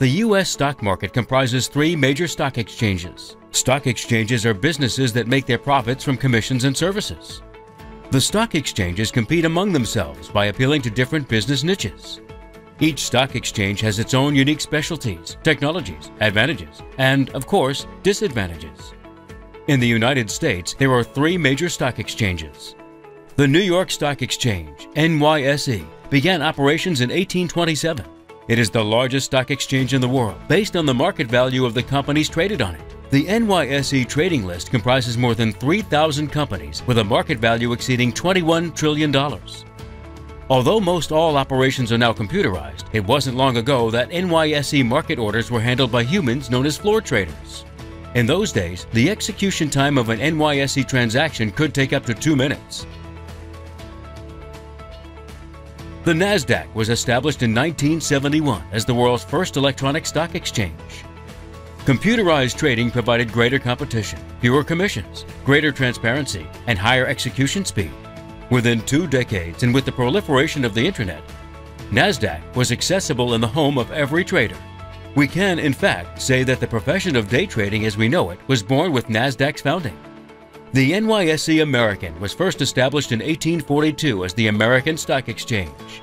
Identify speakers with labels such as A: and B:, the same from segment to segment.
A: The U.S. stock market comprises three major stock exchanges. Stock exchanges are businesses that make their profits from commissions and services. The stock exchanges compete among themselves by appealing to different business niches. Each stock exchange has its own unique specialties, technologies, advantages, and, of course, disadvantages. In the United States, there are three major stock exchanges. The New York Stock Exchange, NYSE, began operations in 1827. It is the largest stock exchange in the world, based on the market value of the companies traded on it. The NYSE trading list comprises more than 3,000 companies with a market value exceeding $21 trillion. Although most all operations are now computerized, it wasn't long ago that NYSE market orders were handled by humans known as floor traders. In those days, the execution time of an NYSE transaction could take up to two minutes. The NASDAQ was established in 1971 as the world's first electronic stock exchange. Computerized trading provided greater competition, fewer commissions, greater transparency, and higher execution speed. Within two decades and with the proliferation of the Internet, NASDAQ was accessible in the home of every trader. We can, in fact, say that the profession of day trading as we know it was born with NASDAQ's founding. The NYSE American was first established in 1842 as the American Stock Exchange.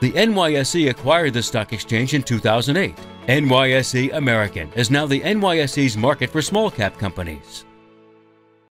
A: The NYSE acquired the stock exchange in 2008. NYSE American is now the NYSE's market for small cap companies.